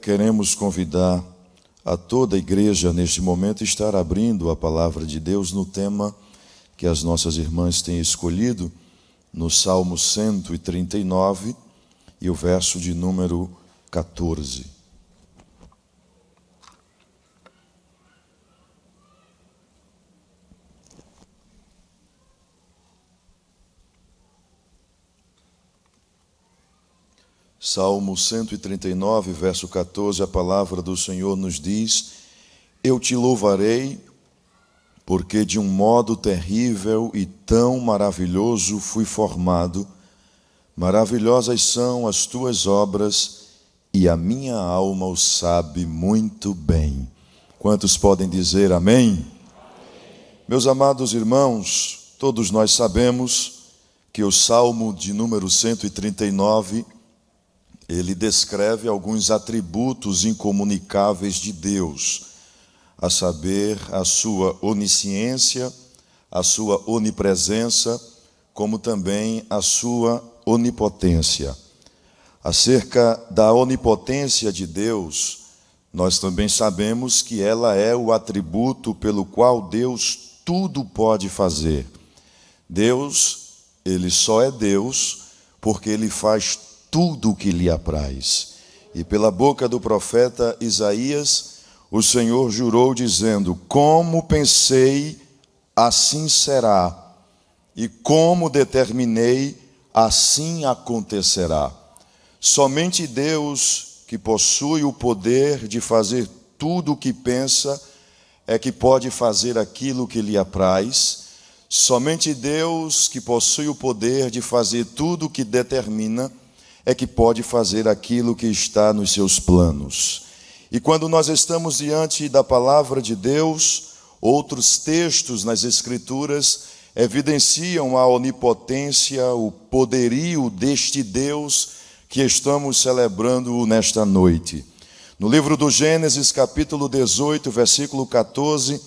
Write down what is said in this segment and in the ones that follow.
Queremos convidar a toda a igreja neste momento a estar abrindo a palavra de Deus no tema que as nossas irmãs têm escolhido, no Salmo 139 e o verso de número 14. Salmo 139, verso 14, a palavra do Senhor nos diz: Eu te louvarei, porque de um modo terrível e tão maravilhoso fui formado. Maravilhosas são as tuas obras, e a minha alma o sabe muito bem. Quantos podem dizer amém? amém? Meus amados irmãos, todos nós sabemos que o Salmo de número 139 ele descreve alguns atributos incomunicáveis de Deus, a saber, a sua onisciência, a sua onipresença, como também a sua onipotência. Acerca da onipotência de Deus, nós também sabemos que ela é o atributo pelo qual Deus tudo pode fazer. Deus, ele só é Deus porque ele faz tudo o que lhe apraz. E pela boca do profeta Isaías, o Senhor jurou, dizendo: Como pensei, assim será, e como determinei, assim acontecerá. Somente Deus, que possui o poder de fazer tudo o que pensa, é que pode fazer aquilo que lhe apraz. Somente Deus, que possui o poder de fazer tudo o que determina, é que pode fazer aquilo que está nos seus planos. E quando nós estamos diante da palavra de Deus, outros textos nas Escrituras evidenciam a onipotência, o poderio deste Deus que estamos celebrando nesta noite. No livro do Gênesis, capítulo 18, versículo 14,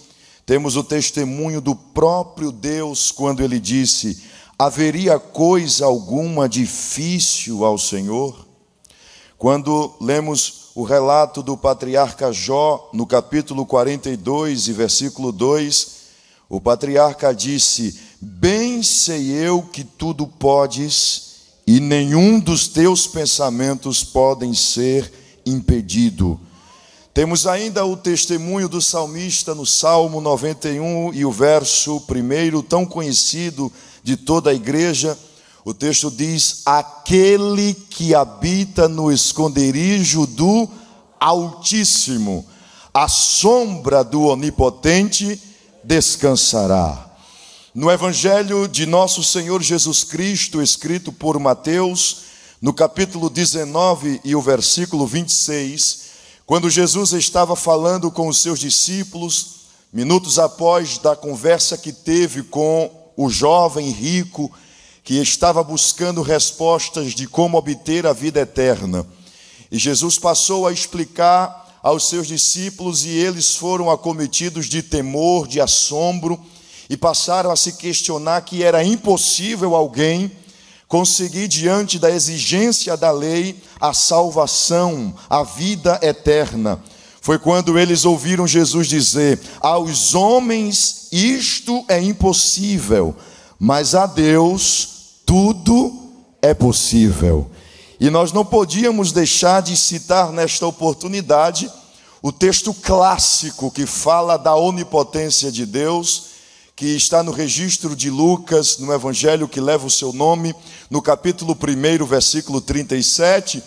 temos o testemunho do próprio Deus quando ele disse: haveria coisa alguma difícil ao Senhor? Quando lemos o relato do patriarca Jó, no capítulo 42 e versículo 2, o patriarca disse: Bem sei eu que tudo podes, e nenhum dos teus pensamentos podem ser impedido. Temos ainda o testemunho do salmista no Salmo 91 e o verso primeiro, tão conhecido de toda a igreja. O texto diz: Aquele que habita no esconderijo do Altíssimo, a sombra do Onipotente descansará. No Evangelho de nosso Senhor Jesus Cristo, escrito por Mateus, no capítulo 19 e o versículo 26, quando Jesus estava falando com os seus discípulos, minutos após da conversa que teve com o jovem rico que estava buscando respostas de como obter a vida eterna. E Jesus passou a explicar aos seus discípulos e eles foram acometidos de temor, de assombro e passaram a se questionar que era impossível alguém conseguir diante da exigência da lei a salvação, a vida eterna foi quando eles ouviram Jesus dizer: Aos homens isto é impossível, mas a Deus tudo é possível. E nós não podíamos deixar de citar nesta oportunidade o texto clássico que fala da onipotência de Deus, que está no registro de Lucas, no evangelho que leva o seu nome, no capítulo 1, versículo 37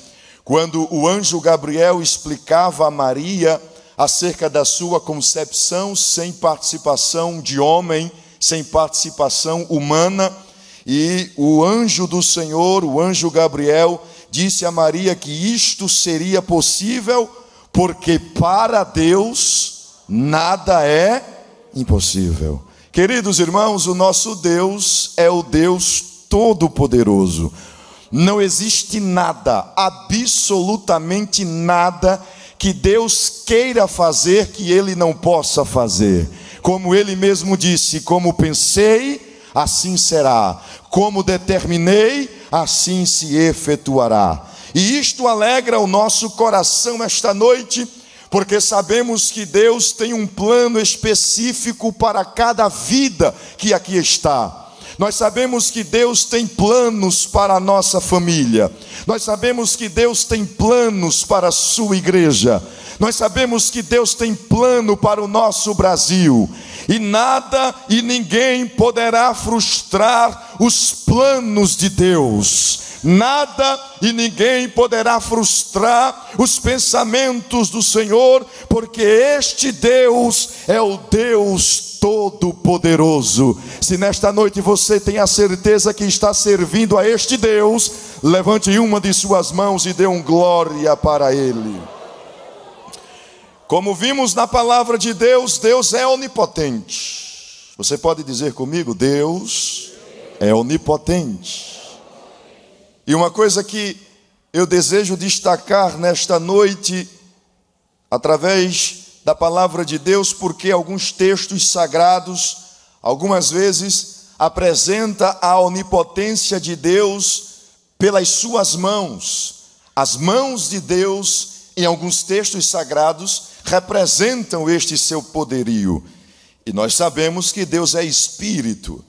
quando o anjo Gabriel explicava a Maria acerca da sua concepção sem participação de homem, sem participação humana, e o anjo do Senhor, o anjo Gabriel, disse a Maria que isto seria possível, porque para Deus nada é impossível. Queridos irmãos, o nosso Deus é o Deus Todo-Poderoso. Não existe nada, absolutamente nada, que Deus queira fazer que Ele não possa fazer. Como Ele mesmo disse: como pensei, assim será. Como determinei, assim se efetuará. E isto alegra o nosso coração esta noite, porque sabemos que Deus tem um plano específico para cada vida que aqui está. Nós sabemos que Deus tem planos para a nossa família. Nós sabemos que Deus tem planos para a sua igreja. Nós sabemos que Deus tem plano para o nosso Brasil. E nada e ninguém poderá frustrar os planos de Deus. Nada e ninguém poderá frustrar os pensamentos do Senhor, porque este Deus é o Deus Todo-Poderoso. Se nesta noite você tem a certeza que está servindo a este Deus, levante uma de suas mãos e dê um glória para Ele. Como vimos na palavra de Deus, Deus é onipotente. Você pode dizer comigo: Deus é onipotente. E uma coisa que eu desejo destacar nesta noite, através da palavra de Deus, porque alguns textos sagrados, algumas vezes, apresenta a onipotência de Deus pelas suas mãos. As mãos de Deus, em alguns textos sagrados, representam este seu poderio. E nós sabemos que Deus é espírito.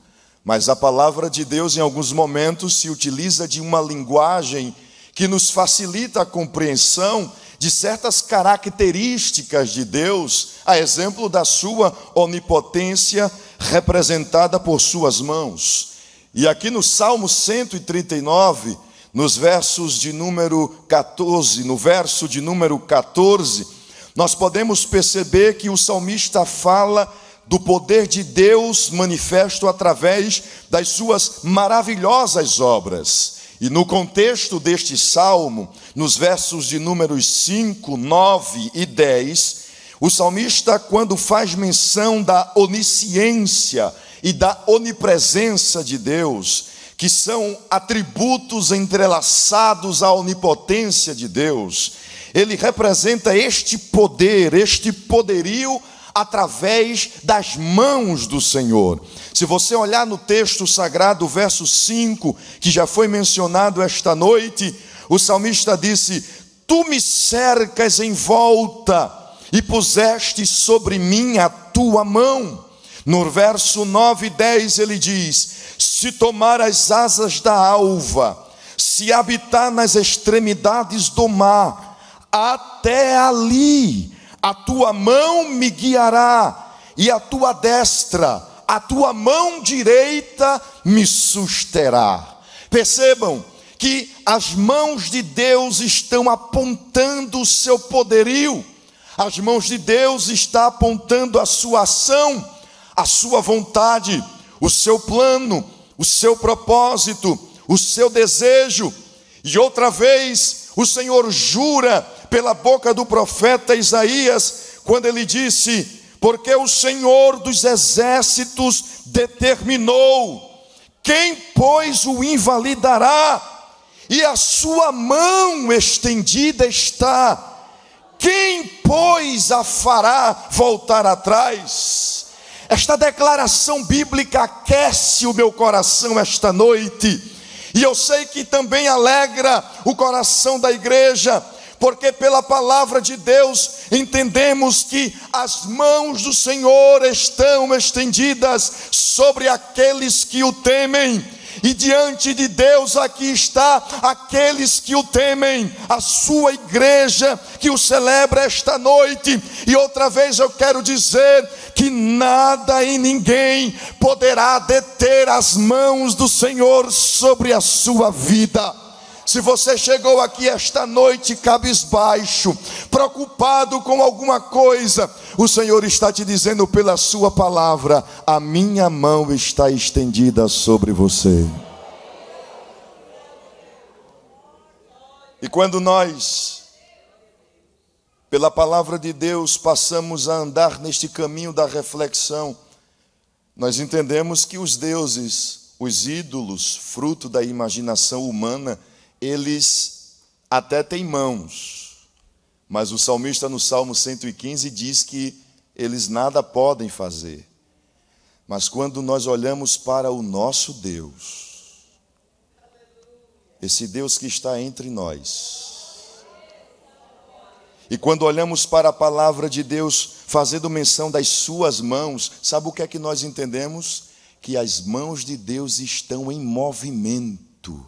Mas a palavra de Deus, em alguns momentos, se utiliza de uma linguagem que nos facilita a compreensão de certas características de Deus, a exemplo da sua onipotência representada por suas mãos. E aqui no Salmo 139, nos versos de número 14, no verso de número 14, nós podemos perceber que o salmista fala do poder de Deus manifesto através das suas maravilhosas obras. E no contexto deste salmo, nos versos de números 5, 9 e 10, o salmista, quando faz menção da onisciência e da onipresença de Deus, que são atributos entrelaçados à onipotência de Deus, ele representa este poder, este poderio através das mãos do Senhor. Se você olhar no texto sagrado, verso 5, que já foi mencionado esta noite, o salmista disse: Tu me cercas em volta e puseste sobre mim a tua mão. No verso 9 e 10 ele diz: Se tomar as asas da alva, se habitar nas extremidades do mar, até ali a tua mão me guiará, e a tua destra, a tua mão direita me susterá. Percebam que as mãos de Deus estão apontando o seu poderio, as mãos de Deus estão apontando a sua ação, a sua vontade, o seu plano, o seu propósito, o seu desejo. E outra vez, o Senhor jura pela boca do profeta Isaías, quando ele disse: Porque o Senhor dos exércitos determinou, quem, pois, o invalidará? E a sua mão estendida está, quem, pois, a fará voltar atrás? Esta declaração bíblica aquece o meu coração esta noite, e eu sei que também alegra o coração da igreja, porque pela palavra de Deus entendemos que as mãos do Senhor estão estendidas sobre aqueles que o temem. E diante de Deus aqui está aqueles que o temem, a sua igreja que o celebra esta noite. E outra vez eu quero dizer que nada e ninguém poderá deter as mãos do Senhor sobre a sua vida. Se você chegou aqui esta noite cabisbaixo, preocupado com alguma coisa, o Senhor está te dizendo pela Sua palavra: a minha mão está estendida sobre você. E quando nós, pela palavra de Deus, passamos a andar neste caminho da reflexão, nós entendemos que os deuses, os ídolos, fruto da imaginação humana, eles até têm mãos, mas o salmista no Salmo 115 diz que eles nada podem fazer. Mas quando nós olhamos para o nosso Deus, esse Deus que está entre nós. E quando olhamos para a palavra de Deus, fazendo menção das suas mãos, sabe o que é que nós entendemos? Que as mãos de Deus estão em movimento.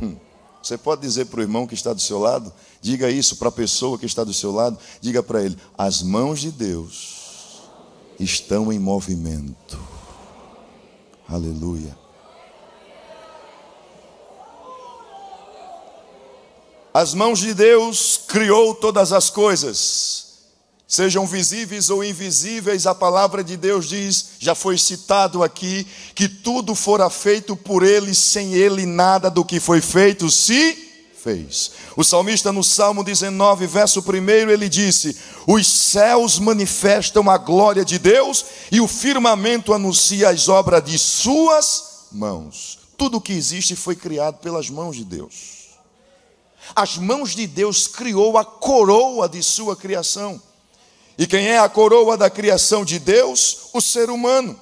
Hum. Você pode dizer para o irmão que está do seu lado? Diga isso para a pessoa que está do seu lado. Diga para ele: as mãos de Deus estão em movimento. Aleluia. As mãos de Deus criou todas as coisas, sejam visíveis ou invisíveis, a palavra de Deus diz, já foi citado aqui, que tudo fora feito por Ele, sem Ele nada do que foi feito se fez. O salmista no Salmo 19, verso 1, ele disse: Os céus manifestam a glória de Deus e o firmamento anuncia as obras de Suas mãos. Tudo que existe foi criado pelas mãos de Deus. As mãos de Deus criou a coroa de sua criação. E quem é a coroa da criação de Deus? O ser humano.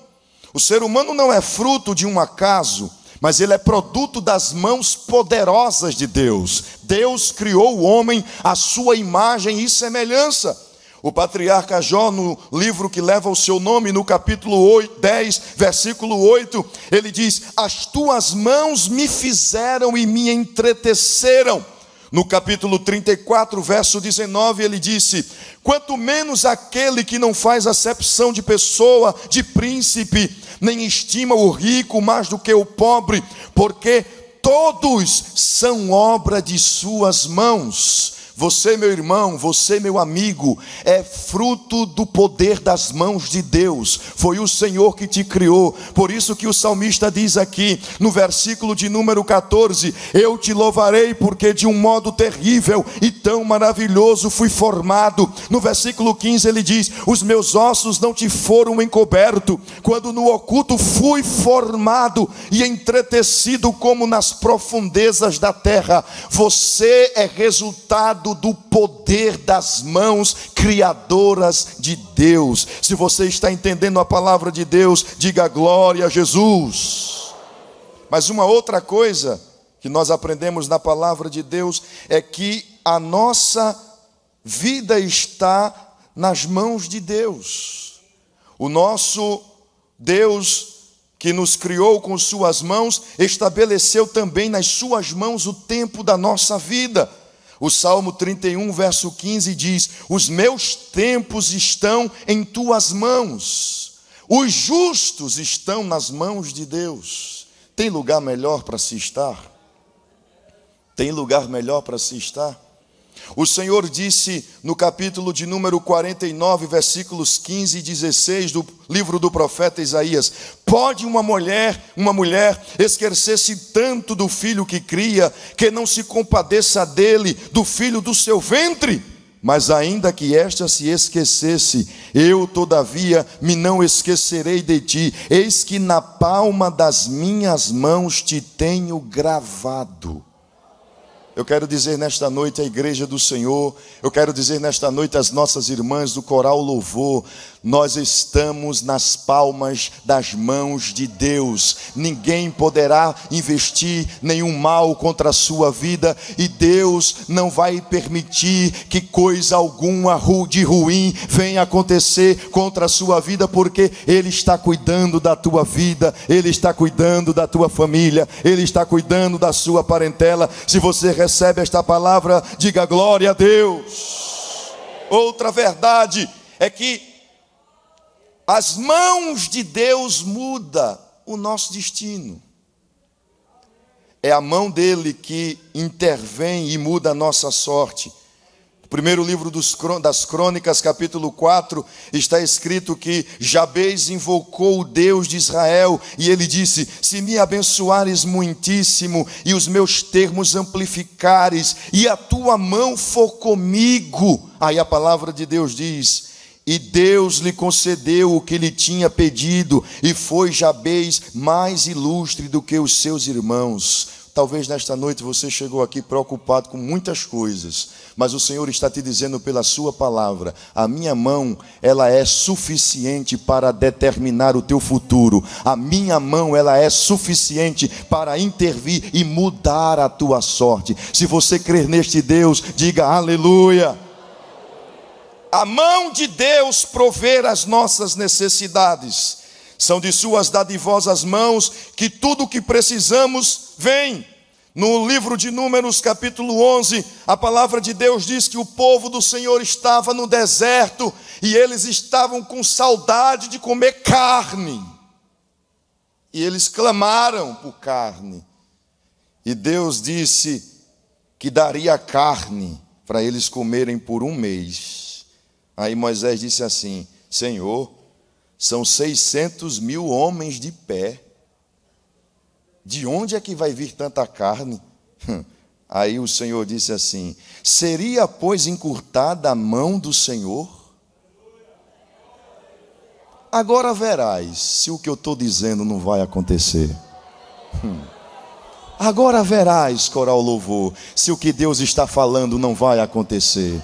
O ser humano não é fruto de um acaso, mas ele é produto das mãos poderosas de Deus. Deus criou o homem à sua imagem e semelhança. O patriarca Jó, no livro que leva o seu nome, no capítulo 8, 10, versículo 8, ele diz: As tuas mãos me fizeram e me entreteceram no capítulo 34, verso 19, ele disse: Quanto menos aquele que não faz acepção de pessoa, de príncipe, nem estima o rico mais do que o pobre, porque todos são obra de suas mãos. Você, meu irmão, você, meu amigo, é fruto do poder das mãos de Deus. Foi o Senhor que te criou. Por isso que o salmista diz aqui, no versículo de número 14: Eu te louvarei, porque de um modo terrível e tão maravilhoso fui formado. No versículo 15 ele diz: Os meus ossos não te foram encobertos, quando no oculto fui formado e entretecido como nas profundezas da terra. Você é resultado do poder das mãos criadoras de Deus. Se você está entendendo a palavra de Deus, diga glória a Jesus. Mas uma outra coisa que nós aprendemos na palavra de Deus é que a nossa vida está nas mãos de Deus. O nosso Deus que nos criou com suas mãos, estabeleceu também nas suas mãos o tempo da nossa vida. O Salmo 31, verso 15 diz: Os meus tempos estão em tuas mãos, os justos estão nas mãos de Deus. Tem lugar melhor para se estar? Tem lugar melhor para se estar? O Senhor disse no capítulo de número 49, versículos 15 e 16 do livro do profeta Isaías: Pode uma mulher, uma mulher esquecer-se tanto do filho que cria, que não se compadeça dele, do filho do seu ventre? Mas ainda que esta se esquecesse, eu todavia me não esquecerei de ti. Eis que na palma das minhas mãos te tenho gravado. Eu quero dizer nesta noite à igreja do Senhor, eu quero dizer nesta noite às nossas irmãs do coral louvor, nós estamos nas palmas das mãos de Deus. Ninguém poderá investir nenhum mal contra a sua vida e Deus não vai permitir que coisa alguma de ruim venha acontecer contra a sua vida, porque Ele está cuidando da tua vida, Ele está cuidando da tua família, Ele está cuidando da sua parentela. Se você recebe esta palavra, diga glória a Deus. Outra verdade é que as mãos de Deus muda o nosso destino. É a mão dele que intervém e muda a nossa sorte. Primeiro livro das Crônicas, capítulo 4, está escrito que Jabez invocou o Deus de Israel e ele disse: Se me abençoares muitíssimo e os meus termos amplificares, e a tua mão for comigo. Aí a palavra de Deus diz: e Deus lhe concedeu o que lhe tinha pedido, e foi Jabez mais ilustre do que os seus irmãos. talvez nesta noite você chegou aqui preocupado com muitas coisas, mas o Senhor está te dizendo pela sua palavra: a minha mão, ela é suficiente para determinar o teu futuro. A minha mão, ela é suficiente para intervir e mudar a tua sorte. Se você crer neste Deus, diga aleluia. A mão de Deus prover as nossas necessidades. São de suas dadivosas mãos que tudo o que precisamos vem. No livro de Números, capítulo 11, a palavra de Deus diz que o povo do Senhor estava no deserto e eles estavam com saudade de comer carne. E eles clamaram por carne. E Deus disse que daria carne para eles comerem por um mês. Aí Moisés disse assim: Senhor, são 600 mil homens de pé. De onde é que vai vir tanta carne? Aí o Senhor disse assim: Seria, pois, encurtada a mão do Senhor? Agora verás se o que eu estou dizendo não vai acontecer. Agora verás, coral louvor, se o que Deus está falando não vai acontecer.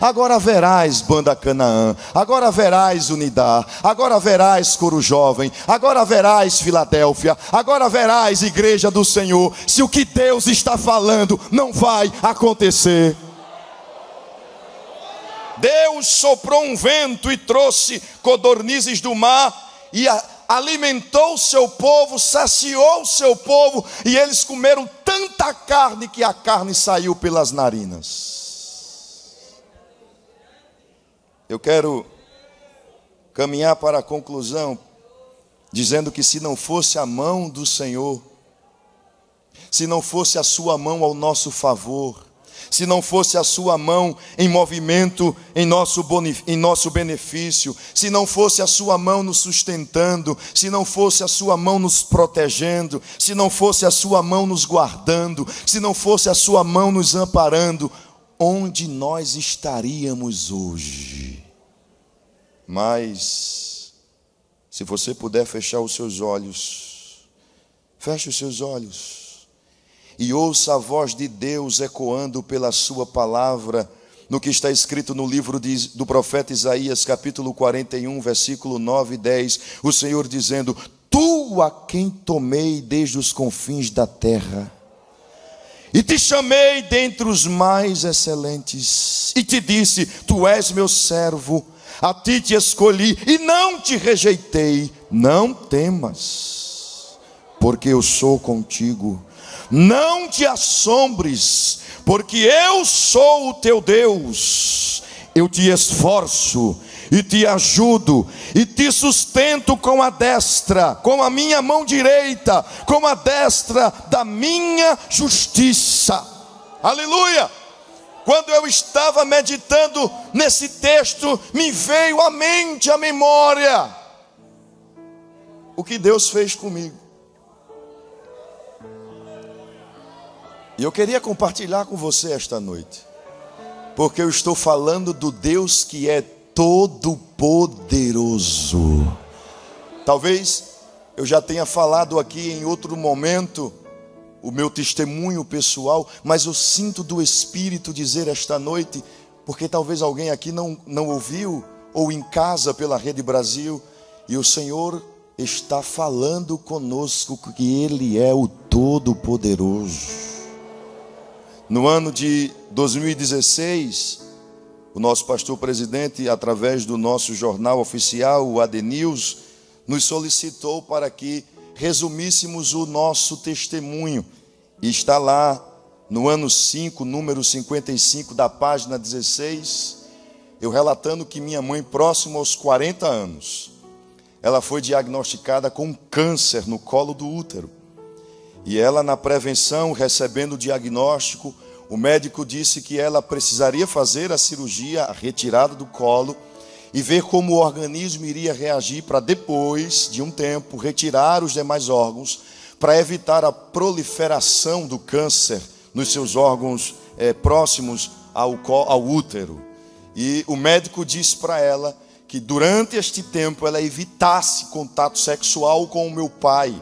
Agora verás, banda Canaã. Agora verás, Unidar. Agora verás, coro jovem. Agora verás, Filadélfia. Agora verás, igreja do Senhor. Se o que Deus está falando não vai acontecer. Deus soprou um vento e trouxe codornizes do mar e alimentou o seu povo, saciou o seu povo, e eles comeram tanta carne que a carne saiu pelas narinas. Eu quero caminhar para a conclusão, dizendo que se não fosse a mão do Senhor, se não fosse a Sua mão ao nosso favor, se não fosse a Sua mão em movimento em nosso, em nosso benefício, se não fosse a Sua mão nos sustentando, se não fosse a Sua mão nos protegendo, se não fosse a Sua mão nos guardando, se não fosse a Sua mão nos amparando, onde nós estaríamos hoje. Mas, se você puder fechar os seus olhos, feche os seus olhos e ouça a voz de Deus ecoando pela Sua palavra, no que está escrito no livro de, do profeta Isaías, capítulo 41, versículo 9 e 10, o Senhor dizendo: Tu a quem tomei desde os confins da terra e te chamei dentre os mais excelentes, e te disse: Tu és meu servo, a ti te escolhi, e não te rejeitei. Não temas, porque eu sou contigo. Não te assombres, porque eu sou o teu Deus. Eu te esforço e te ajudo, e te sustento com a destra, com a minha mão direita, com a destra da minha justiça. Aleluia! Quando eu estava meditando nesse texto, me veio à mente, à memória, o que Deus fez comigo. E eu queria compartilhar com você esta noite, porque eu estou falando do Deus que é Todo-Poderoso. Talvez eu já tenha falado aqui em outro momento o meu testemunho pessoal, mas eu sinto do Espírito dizer esta noite, porque talvez alguém aqui não, não ouviu, ou em casa pela Rede Brasil, e o Senhor está falando conosco que Ele é o Todo-Poderoso. No ano de 2016, o nosso pastor presidente, através do nosso jornal oficial, o ADNews, nos solicitou para que resumíssemos o nosso testemunho. Está lá no ano 5, número 55 da página 16, eu relatando que minha mãe, próximo aos 40 anos, ela foi diagnosticada com câncer no colo do útero. E ela, na prevenção, recebendo o diagnóstico, o médico disse que ela precisaria fazer a cirurgia, a retirada do colo, e ver como o organismo iria reagir para depois de um tempo retirar os demais órgãos, para evitar a proliferação do câncer nos seus órgãos é, próximos ao, ao útero. E o médico disse para ela que durante este tempo ela evitasse contato sexual com o meu pai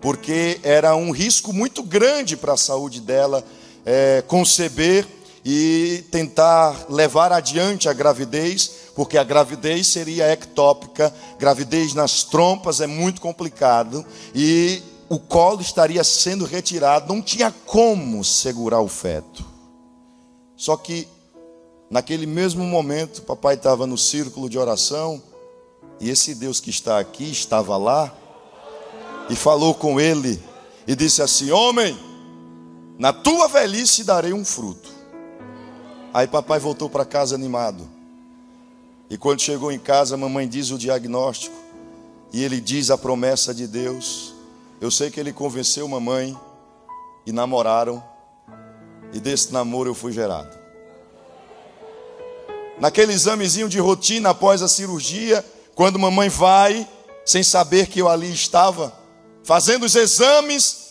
porque era um risco muito grande para a saúde dela é, conceber e tentar levar adiante a gravidez, porque a gravidez seria ectópica, gravidez nas trompas é muito complicado e o colo estaria sendo retirado, não tinha como segurar o feto. Só que naquele mesmo momento, papai estava no círculo de oração e esse Deus que está aqui estava lá e falou com ele e disse assim: Homem, na tua velhice darei um fruto. Aí papai voltou para casa animado. E quando chegou em casa, a mamãe diz o diagnóstico e ele diz a promessa de Deus. Eu sei que ele convenceu mamãe e namoraram, e desse namoro eu fui gerado. Naquele examezinho de rotina após a cirurgia, quando mamãe vai, sem saber que eu ali estava, fazendo os exames,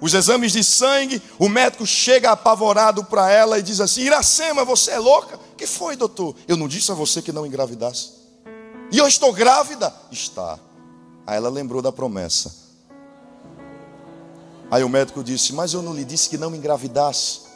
os exames de sangue, o médico chega apavorado para ela e diz assim: Iracema, você é louca? que foi, doutor? Eu não disse a você que não engravidasse. E eu estou grávida? Está. Aí ela lembrou da promessa. Aí o médico disse: Mas eu não lhe disse que não engravidasse.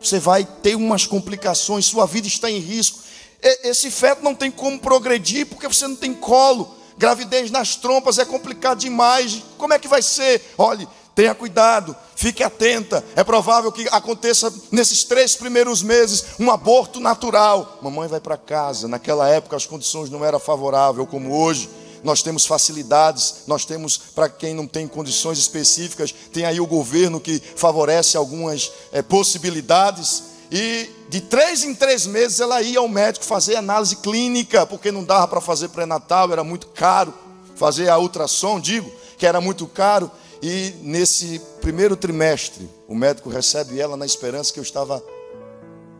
Você vai ter umas complicações, sua vida está em risco. Esse feto não tem como progredir porque você não tem colo. Gravidez nas trompas é complicado demais. Como é que vai ser? Olhe, tenha cuidado, fique atenta. É provável que aconteça nesses três primeiros meses um aborto natural. Mamãe vai para casa. Naquela época as condições não eram favoráveis como hoje nós temos facilidades, nós temos, para quem não tem condições específicas, tem aí o governo que favorece algumas é, possibilidades. E de três em três meses ela ia ao médico fazer análise clínica, porque não dava para fazer pré-natal, era muito caro. Fazer a ultrassom, digo, que era muito caro. E nesse primeiro trimestre, o médico recebe ela na esperança que eu estava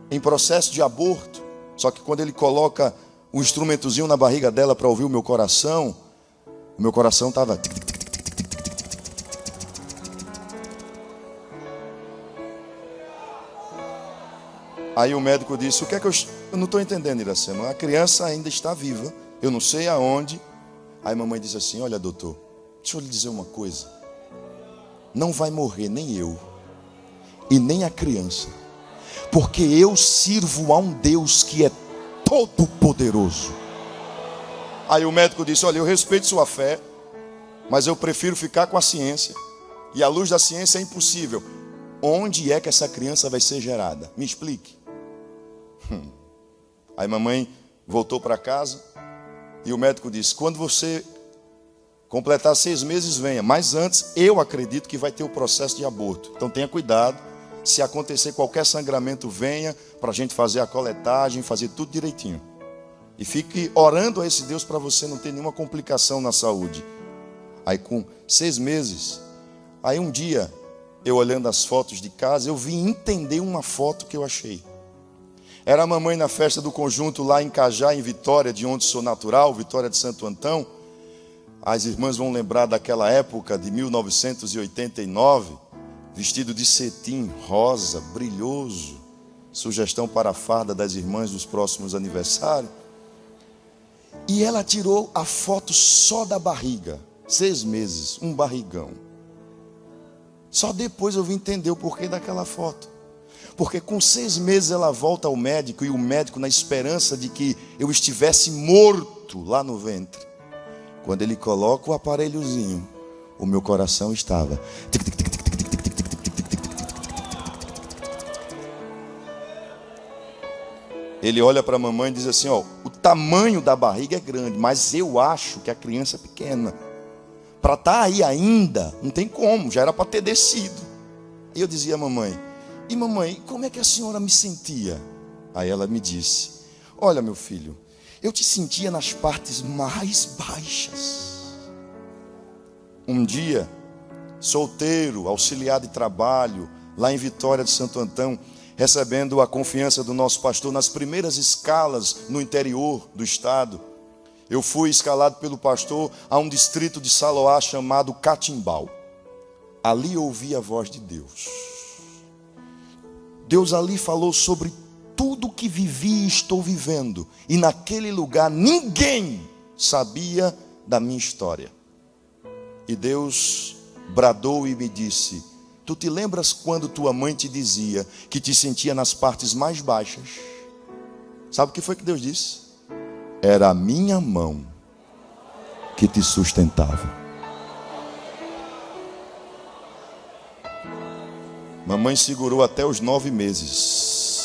em processo de aborto. Só que quando ele coloca um instrumentozinho na barriga dela para ouvir o meu coração, o meu coração estava. Aí o médico disse: O que é que eu. Eu não estou entendendo, Iracema. A criança ainda está viva. Eu não sei aonde. Aí a mamãe disse assim: Olha, doutor, deixa eu lhe dizer uma coisa. Não vai morrer nem eu, e nem a criança, porque eu sirvo a um Deus que é todo-poderoso. Aí o médico disse: Olha, eu respeito sua fé, mas eu prefiro ficar com a ciência. E a luz da ciência é impossível. Onde é que essa criança vai ser gerada? Me explique. Hum. Aí mamãe voltou para casa e o médico disse: Quando você completar seis meses, venha. Mas antes, eu acredito que vai ter o processo de aborto. Então tenha cuidado se acontecer qualquer sangramento, venha para a gente fazer a coletagem, fazer tudo direitinho. E fique orando a esse Deus para você não ter nenhuma complicação na saúde. Aí com seis meses, aí um dia, eu olhando as fotos de casa, eu vim entender uma foto que eu achei. Era a mamãe na festa do conjunto lá em Cajá, em Vitória, de onde sou natural, Vitória de Santo Antão. As irmãs vão lembrar daquela época de 1989 vestido de cetim rosa, brilhoso, sugestão para a farda das irmãs dos próximos aniversários. E ela tirou a foto só da barriga, seis meses, um barrigão. Só depois eu vim entender o porquê daquela foto. Porque com seis meses ela volta ao médico e o médico, na esperança de que eu estivesse morto lá no ventre, quando ele coloca o aparelhozinho, o meu coração estava. Ele olha para a mamãe e diz assim: ó, o tamanho da barriga é grande, mas eu acho que a criança é pequena. Para estar tá aí ainda, não tem como, já era para ter descido. E eu dizia à mamãe: E mamãe, como é que a senhora me sentia? Aí ela me disse: Olha, meu filho, eu te sentia nas partes mais baixas. Um dia, solteiro, auxiliar de trabalho, lá em Vitória de Santo Antão, recebendo a confiança do nosso pastor nas primeiras escalas no interior do estado. Eu fui escalado pelo pastor a um distrito de Saloá chamado Catimbau. Ali ouvi a voz de Deus. Deus ali falou sobre tudo que vivi e estou vivendo. E naquele lugar ninguém sabia da minha história. E Deus bradou e me disse: Tu te lembras quando tua mãe te dizia que te sentia nas partes mais baixas? Sabe o que foi que Deus disse? Era a minha mão que te sustentava. Mamãe segurou até os nove meses.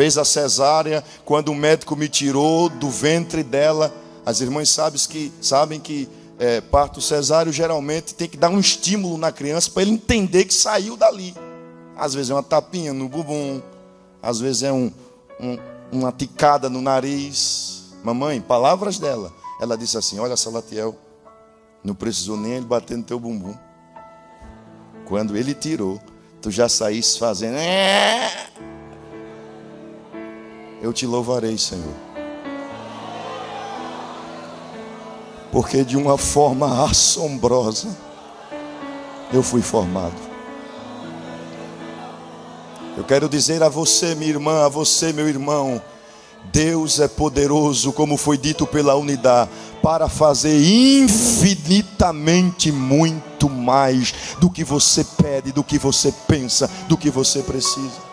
Fez a cesárea quando o médico me tirou do ventre dela. As irmãs sabem que, sabem que é, parto cesáreo geralmente tem que dar um estímulo na criança para ele entender que saiu dali. Às vezes é uma tapinha no bumbum, às vezes é um, um, uma ticada no nariz. Mamãe, palavras dela. Ela disse assim: Olha, Salatiel, não precisou nem ele bater no teu bumbum. Quando ele tirou, tu já saísse fazendo. Eu te louvarei, Senhor. Porque de uma forma assombrosa eu fui formado. Eu quero dizer a você, minha irmã, a você, meu irmão, Deus é poderoso, como foi dito pela unidade, para fazer infinitamente muito mais do que você pede, do que você pensa, do que você precisa.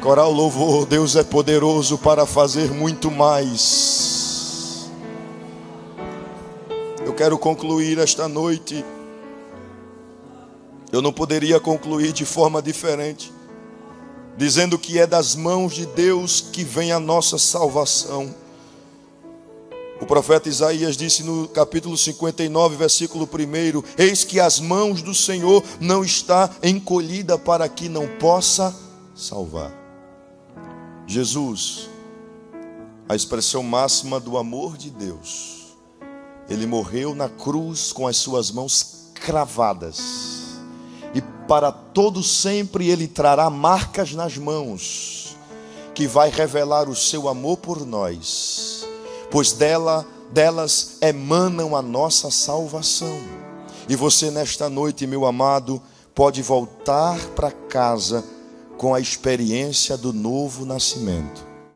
Coral louvor, Deus é poderoso para fazer muito mais. Eu quero concluir esta noite. Eu não poderia concluir de forma diferente dizendo que é das mãos de Deus que vem a nossa salvação. O profeta Isaías disse no capítulo 59, versículo 1: Eis que as mãos do Senhor não está encolhida para que não possa salvar. Jesus, a expressão máxima do amor de Deus, ele morreu na cruz com as suas mãos cravadas para todo sempre ele trará marcas nas mãos, que vai revelar o seu amor por nós, pois dela, delas emanam a nossa salvação. E você nesta noite, meu amado, pode voltar para casa com a experiência do novo nascimento.